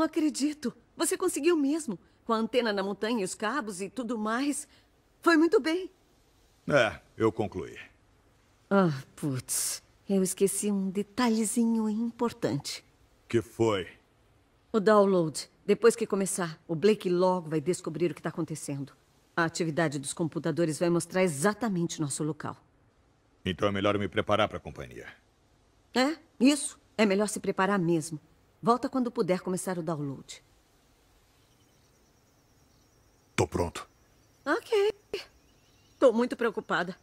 Não acredito. Você conseguiu mesmo. Com a antena na montanha, os cabos e tudo mais. Foi muito bem. É, eu concluí. Ah, putz. Eu esqueci um detalhezinho importante. Que foi? O download. Depois que começar, o Blake logo vai descobrir o que está acontecendo. A atividade dos computadores vai mostrar exatamente nosso local. Então é melhor me preparar para a companhia. É, isso. É melhor se preparar mesmo. Volta quando puder começar o download. Tô pronto. Ok. Tô muito preocupada.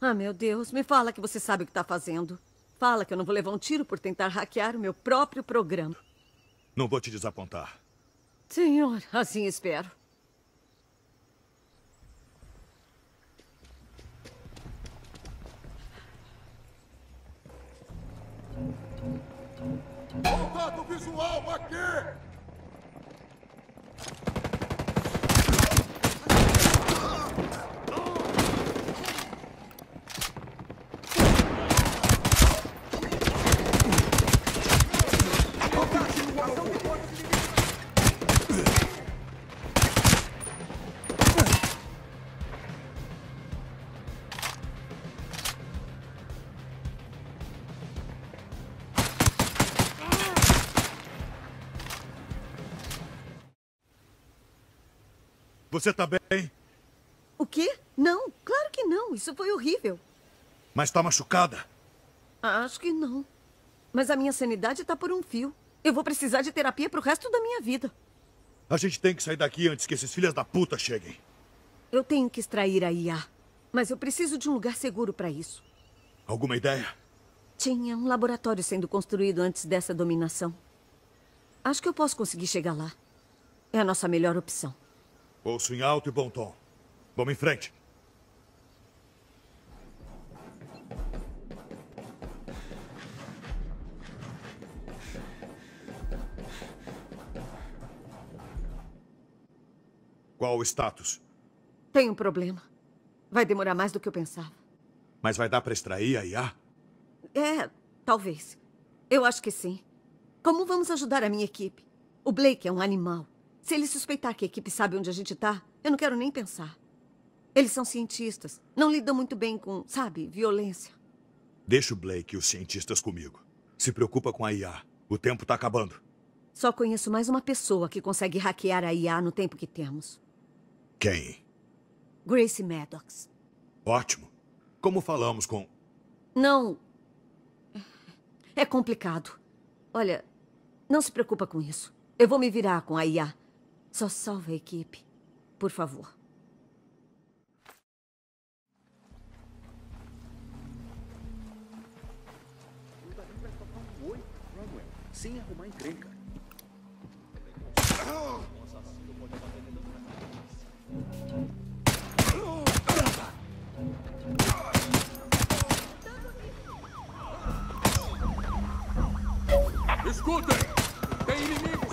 Ah, meu Deus, me fala que você sabe o que está fazendo. Fala que eu não vou levar um tiro por tentar hackear o meu próprio programa. Não vou te desapontar. Senhor, assim espero. Contato visual aqui! Você tá bem? O quê? Não, claro que não. Isso foi horrível. Mas tá machucada? Acho que não. Mas a minha sanidade tá por um fio. Eu vou precisar de terapia pro resto da minha vida. A gente tem que sair daqui antes que esses filhos da puta cheguem. Eu tenho que extrair a IA. Mas eu preciso de um lugar seguro para isso. Alguma ideia? Tinha um laboratório sendo construído antes dessa dominação. Acho que eu posso conseguir chegar lá. É a nossa melhor opção. Ouço em alto e bom tom. Vamos em frente. Qual o status? Tem um problema. Vai demorar mais do que eu pensava. Mas vai dar para extrair a IA? É, talvez. Eu acho que sim. Como vamos ajudar a minha equipe? O Blake é um animal. Se ele suspeitar que a equipe sabe onde a gente tá, eu não quero nem pensar. Eles são cientistas. Não lidam muito bem com, sabe, violência. Deixa o Blake e os cientistas comigo. Se preocupa com a IA. O tempo tá acabando. Só conheço mais uma pessoa que consegue hackear a IA no tempo que temos. Quem? Grace Maddox. Ótimo. Como falamos com. Não. É complicado. Olha, não se preocupa com isso. Eu vou me virar com a IA. Só salva a equipe. Por favor. Sem arrumar encrenca. Escutem! Tem inimigos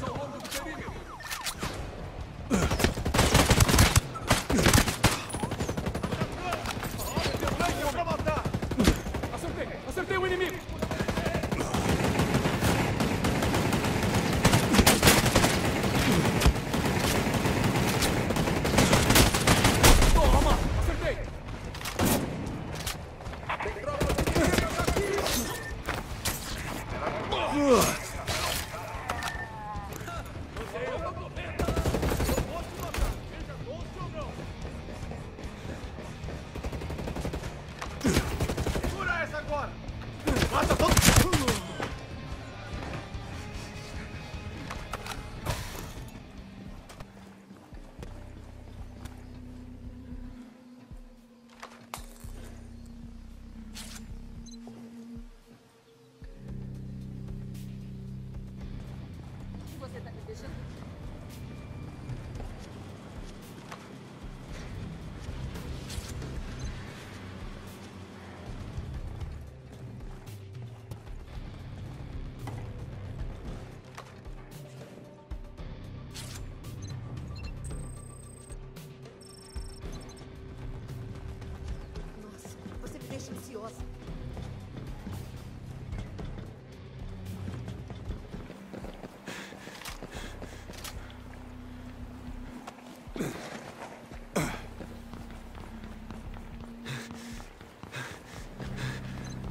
maravilhosa.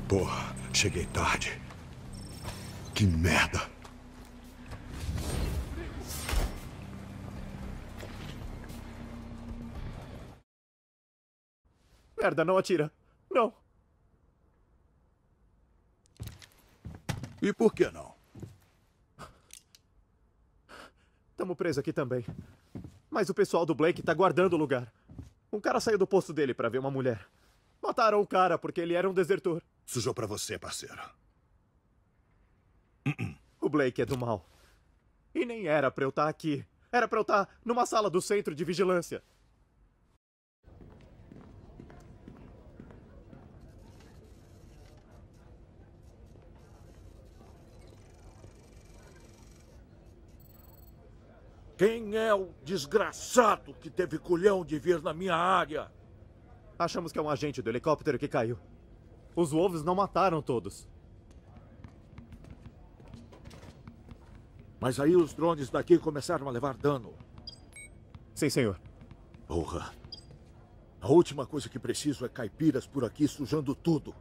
Porra, cheguei tarde. Que merda. Merda, não atira. Não. E por que não? Tamo preso aqui também. Mas o pessoal do Blake tá guardando o lugar. Um cara saiu do posto dele pra ver uma mulher. Mataram o cara porque ele era um desertor. Sujou pra você, parceiro. O Blake é do mal. E nem era pra eu estar aqui. Era pra eu estar numa sala do centro de vigilância. Quem é o desgraçado que teve culhão de vir na minha área? Achamos que é um agente do helicóptero que caiu. Os Wolves não mataram todos. Mas aí os drones daqui começaram a levar dano. Sim, senhor. Porra. A última coisa que preciso é caipiras por aqui sujando tudo.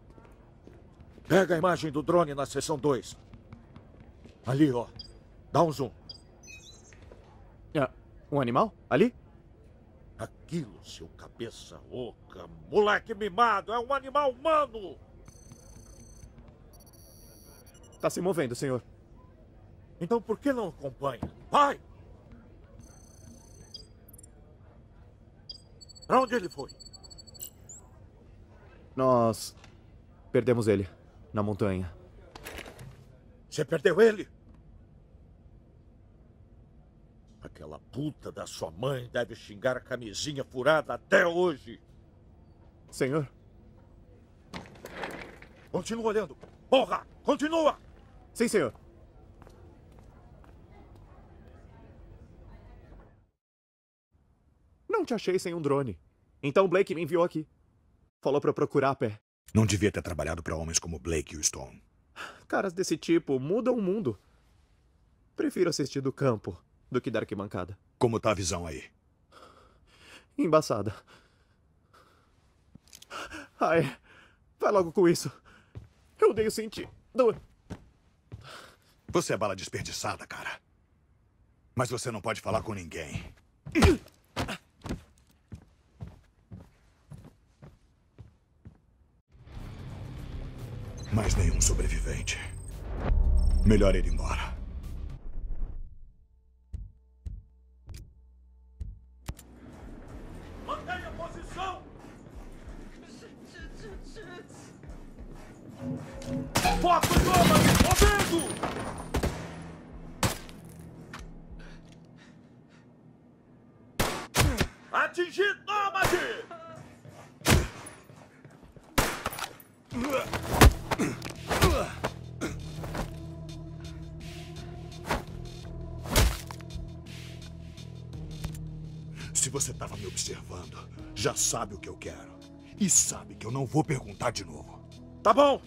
Pega a imagem do drone na seção 2. Ali, ó. Dá um zoom. Ah, um animal? Ali? Aquilo, seu cabeça oca. Moleque mimado, é um animal humano! Tá se movendo, senhor. Então por que não acompanha? Vai! Pra onde ele foi? Nós perdemos ele na montanha. Você perdeu ele? Aquela puta da sua mãe deve xingar a camisinha furada até hoje. Senhor? Continua olhando. Porra! Continua! Sim, senhor. Não te achei sem um drone. Então Blake me enviou aqui. Falou pra eu procurar a pé. Não devia ter trabalhado para homens como Blake e o Stone. Caras desse tipo mudam o mundo. Prefiro assistir do campo do que da arquibancada. Como tá a visão aí? Embaçada. Ai, vai logo com isso. Eu odeio sentir dor. Você é bala desperdiçada, cara. Mas você não pode falar com ninguém. Mais nenhum sobrevivente. Melhor ir embora. Se você estava me observando, já sabe o que eu quero. E sabe que eu não vou perguntar de novo. Tá bom.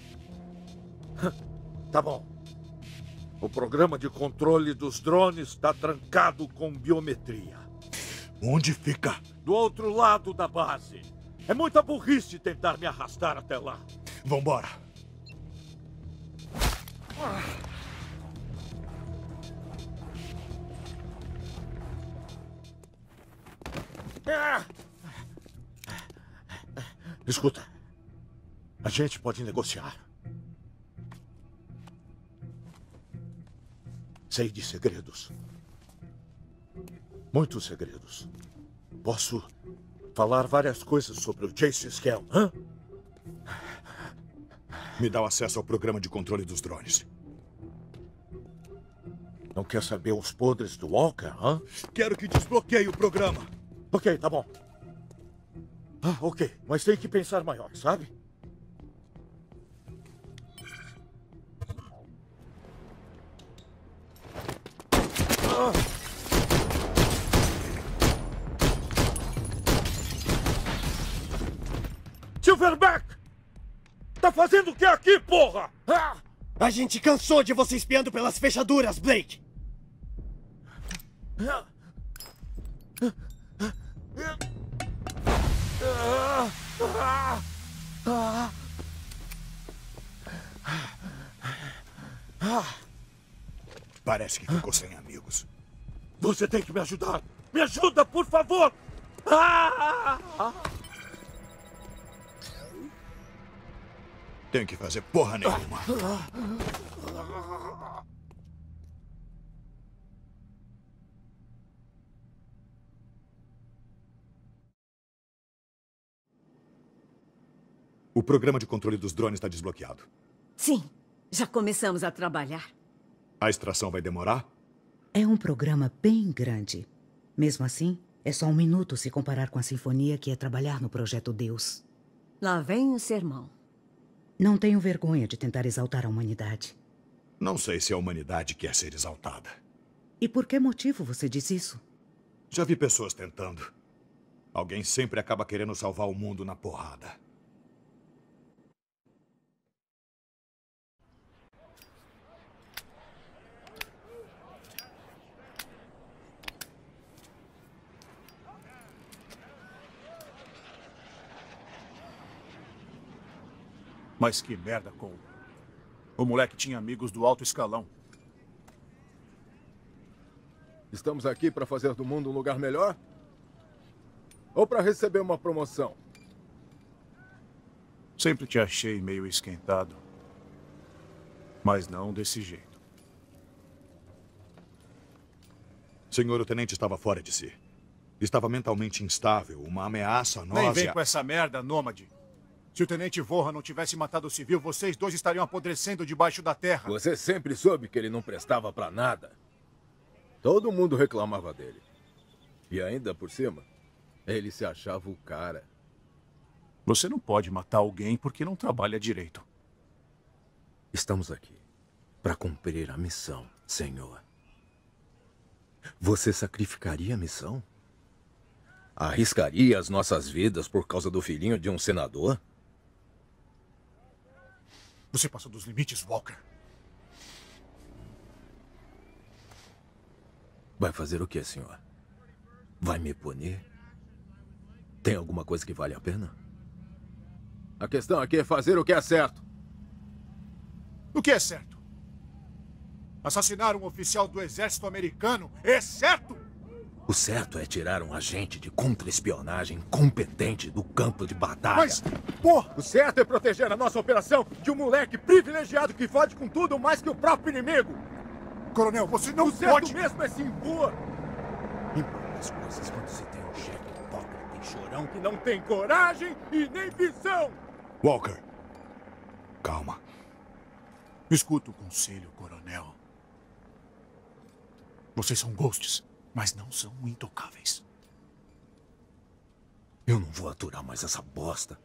Tá bom. O programa de controle dos drones está trancado com biometria. Onde fica? Do outro lado da base. É muita burrice tentar me arrastar até lá. Vambora. Escuta. A gente pode negociar. Sei de segredos. Muitos segredos. Posso falar várias coisas sobre o Jace Skell, hã? Me dá o acesso ao programa de controle dos drones. Não quer saber os podres do Walker, hã? Quero que desbloqueie o programa. Ok, tá bom. Ah, ok. Mas tem que pensar maior, sabe? Ah! Silverback! tá fazendo o que aqui, porra? Ah, a gente cansou de você espiando pelas fechaduras, Blake! Parece que ficou sem amigos. Você tem que me ajudar! Me ajuda, por favor! Ah! Tem que fazer porra nenhuma. O programa de controle dos drones está desbloqueado. Sim, já começamos a trabalhar. A extração vai demorar? É um programa bem grande. Mesmo assim, é só um minuto se comparar com a sinfonia que é trabalhar no projeto Deus. Lá vem o sermão. Não tenho vergonha de tentar exaltar a humanidade. Não sei se a humanidade quer ser exaltada. E por que motivo você diz isso? Já vi pessoas tentando. Alguém sempre acaba querendo salvar o mundo na porrada. Mas que merda, Cole. O moleque tinha amigos do alto escalão. Estamos aqui para fazer do mundo um lugar melhor? Ou para receber uma promoção? Sempre te achei meio esquentado. Mas não desse jeito. Senhor, o tenente estava fora de si. Estava mentalmente instável, uma ameaça a nós. Nem vem com essa merda, nômade. Se o tenente Vorra não tivesse matado o civil, vocês dois estariam apodrecendo debaixo da terra. Você sempre soube que ele não prestava para nada. Todo mundo reclamava dele. E ainda por cima, ele se achava o cara. Você não pode matar alguém porque não trabalha direito. Estamos aqui para cumprir a missão, senhor. Você sacrificaria a missão? Arriscaria as nossas vidas por causa do filhinho de um senador? Você passou dos limites, Walker. Vai fazer o que, senhor? Vai me punir? Tem alguma coisa que vale a pena? A questão aqui é fazer o que é certo. O que é certo? Assassinar um oficial do exército americano é certo? O certo é tirar um agente de contra-espionagem competente do campo de batalha. Mas, porra! O certo é proteger a nossa operação de um moleque privilegiado que fode com tudo mais que o próprio inimigo. Coronel, você não o certo pode... mesmo é se impor. Impor as coisas quando se tem um chefe hipócrita e chorão que não tem coragem e nem visão. Walker. Calma. Escuta o conselho, coronel. Vocês são ghosts, mas não são intocáveis. Eu não vou aturar mais essa bosta.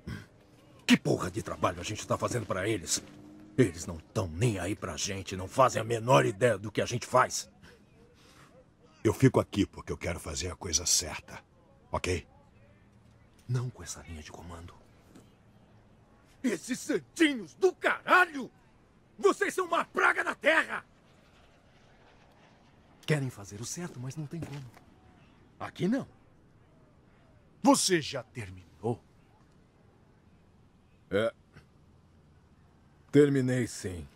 Que porra de trabalho a gente tá fazendo pra eles? Eles não estão nem aí pra gente, não fazem a menor ideia do que a gente faz. Eu fico aqui porque eu quero fazer a coisa certa. Ok? Não com essa linha de comando. Esses santinhos do caralho! Vocês são uma praga na terra! Querem fazer o certo, mas não tem como. Aqui não. Você já terminou? É. Terminei sim.